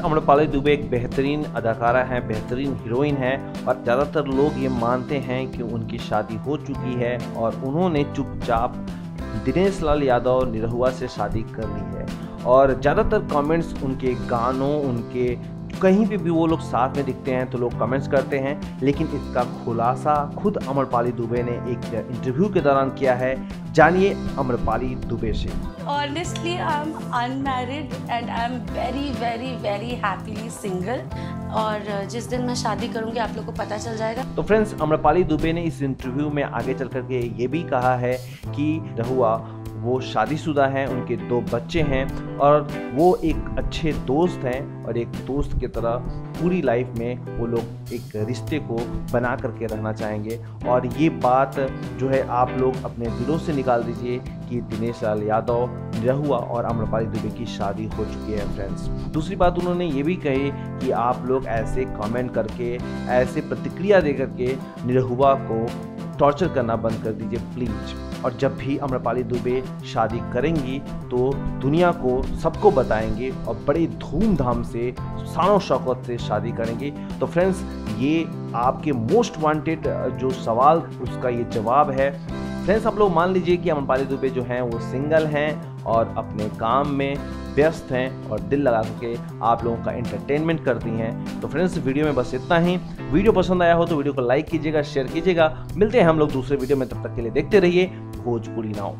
अम्रपाली दुबे एक बेहतरीन अदाकारा हैं, बेहतरीन हीरोइन हैं और ज़्यादातर लोग ये मानते हैं कि उनकी शादी हो चुकी है और उन्होंने चुपचाप दिनेश लाल यादव निरहुआ से शादी कर ली है। और ज़्यादातर कमेंट्स उनके गानों, उनके कहीं पे भी वो लोग साथ में दिखते हैं तो लोग कमेंट्स करते हैं लेकिन इसका खुलासा खुद अमरपाली दुबे ने एक इंटरव्यू के दौरान किया है। जानिए अमरपाली दुबे से। Honestly, I'm unmarried and I'm very, very, very happily single. और जिस दिन मैं शादी करूँगी आप लोग को पता चल जाएगा। तो फ्रेंड्स अमरपाली दुबे ने इस इंटरव्यू में आगे चल करके ये भी कहा है कि रहुआ वो शादीशुदा हैं, उनके दो बच्चे हैं और वो एक अच्छे दोस्त हैं और एक दोस्त की तरह पूरी लाइफ में वो लोग एक रिश्ते को बना करके रहना चाहेंगे। और ये बात जो है आप लोग अपने दिलों से निकाल दीजिए कि दिनेश लाल यादव निरहुआ और अम्रपाली दुबे की शादी हो चुकी है फ्रेंड्स दूसरी बात उन्होंने ये भी कही कि आप लोग ऐसे कमेंट करके, ऐसे प्रतिक्रिया दे करके निरहुआ को टॉर्चर करना बंद कर दीजिए प्लीज़ और जब भी अम्रपाली दुबे शादी करेंगी तो दुनिया को सबको बताएँगे और बड़े धूमधाम से शानो शौकत से शादी करेंगे। तो फ्रेंड्स, ये आपके मोस्ट वांटेड जो सवाल, उसका ये जवाब है। फ्रेंड्स, आप लोग मान लीजिए कि अम्रपाली दुबे जो हैं, वो सिंगल हैं और अपने काम में व्यस्त हैं और दिल लगा करके आप लोगों का एंटरटेनमेंट करती हैं। तो फ्रेंड्स वीडियो में बस इतना ही। वीडियो पसंद आया हो तो वीडियो को लाइक कीजिएगा शेयर कीजिएगा। मिलते हैं हम लोग दूसरे वीडियो में, तब तक के लिए देखते रहिए। भोजपुरी नाव